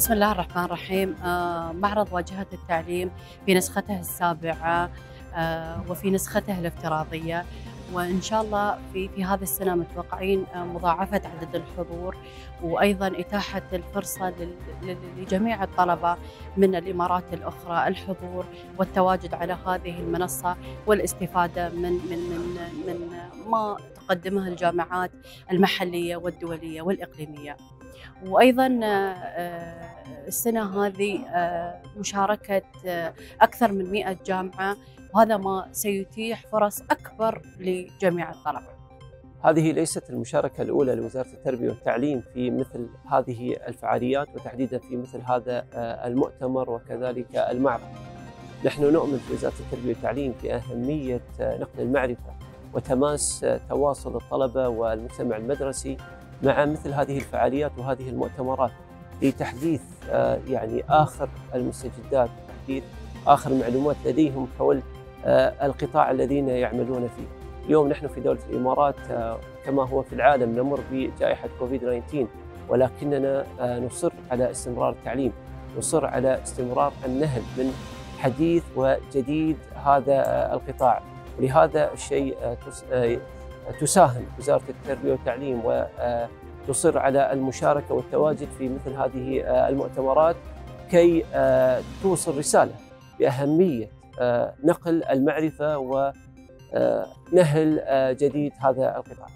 بسم الله الرحمن الرحيم آه، معرض واجهة التعليم في نسخته السابعة آه، وفي نسخته الافتراضية وإن شاء الله في في هذه السنة متوقعين آه، مضاعفة عدد الحضور وأيضا إتاحة الفرصة لل- لجميع الطلبة من الإمارات الأخرى الحضور والتواجد على هذه المنصة والاستفادة من من من من ما تقدمه الجامعات المحلية والدولية والإقليمية. وأيضا آه، السنة هذه آه، مشاركة آه، أكثر من 100 جامعة وهذا ما سيتيح فرص أكبر لجميع الطلبة. هذه ليست المشاركة الأولى لوزارة التربية والتعليم في مثل هذه الفعاليات وتحديدا في مثل هذا آه، المؤتمر وكذلك المعرض. نحن نؤمن في وزارة التربية والتعليم في أهمية آه، نقل المعرفة وتماس آه، تواصل الطلبة والمجتمع المدرسي مع مثل هذه الفعاليات وهذه المؤتمرات لتحديث آه، يعني آخر المستجدات وتحديث آخر المعلومات لديهم حول آه، القطاع الذين يعملون فيه. اليوم نحن في دولة الإمارات آه، كما هو في العالم نمر بجائحة كوفيد 19 ولكننا نصر على استمرار التعليم نصر على استمرار النهل من حديث وجديد هذا القطاع ولهذا الشيء تساهم وزارة التربية والتعليم وتصر على المشاركة والتواجد في مثل هذه آه، المؤتمرات كي آه، توصل رسالة بأهمية آه، نقل المعرفة ونهل جديد هذا القطاع.